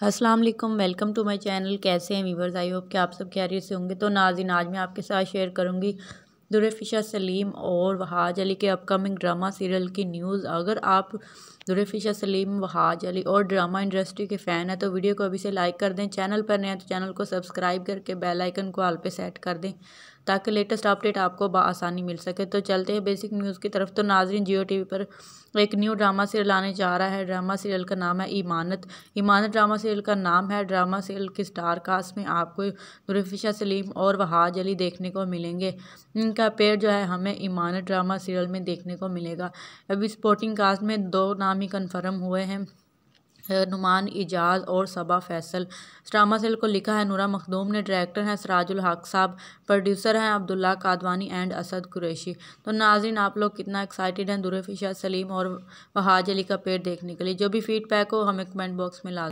السلام علیکم، welcome to my channel, کیسے ہیں ویورز؟ آئی ہوپ کہ آپ سب خیریت سے ہوں گے۔ تو ناظرین، آج میں آپ کے ساتھ شیئر کروں گی درفشہ سلیم اور وحاج علی کے اپ کمنگ ڈرامہ سیریل کی نیوز اگر آپ درفشہ سلیم وحاج علی اور ڈرامہ انڈسٹری کے فین ہیں، تو ویڈیو کو ابھی سے لائک کر دیں۔ چینل پر نئے ہیں تو چینل کو سبسکرائب کر کے بیل آئیکن کو آل پہ سیٹ کر دیں۔ تاکہ لیٹسٹ اپڈیٹ آپ کو بآسانی مل سکے۔ تو چلتے ہیں بیسک نیوز کی طرف۔ تو ناظرین، جیو ٹی وی پر ایک نیو ڈرامہ سیریل آنے جا رہا ہے۔ ڈرامہ سیریل کا نام ہے ایمانت۔ ایمانت ڈرامہ سیریل کا نام ہے۔ ڈرامہ سیریل کی سٹار کاسٹ میں آپ کو درفشہ سلیم اور وحاج علی دیکھنے کو ملیں گے۔ ان کا پیر جو ہے ہمیں ایمانت ڈرامہ سیریل میں دیکھنے کو ملے گا۔ ابھی سپورٹنگ کاسٹ میں دو نام ہی کنفرم ہوئے ہیں۔ نمان اجاز اور صبا فیصل۔ ڈرامہ سیل کو لکھا ہے نورا مخدوم نے۔ ڈائریکٹر ہیں سراج الحق صاحب، پروڈیوسر ہیں عبداللہ قادوانی اینڈ اسد قریشی۔ تو ناظرین، آپ لوگ کتنا ایکسائٹیڈ ہیں درفشہ سلیم اور وہاج علی کا پیٹ دیکھنے کے لیے۔ جو بھی فیڈ بیک ہو، ہمیں کمنٹ باکس میں لا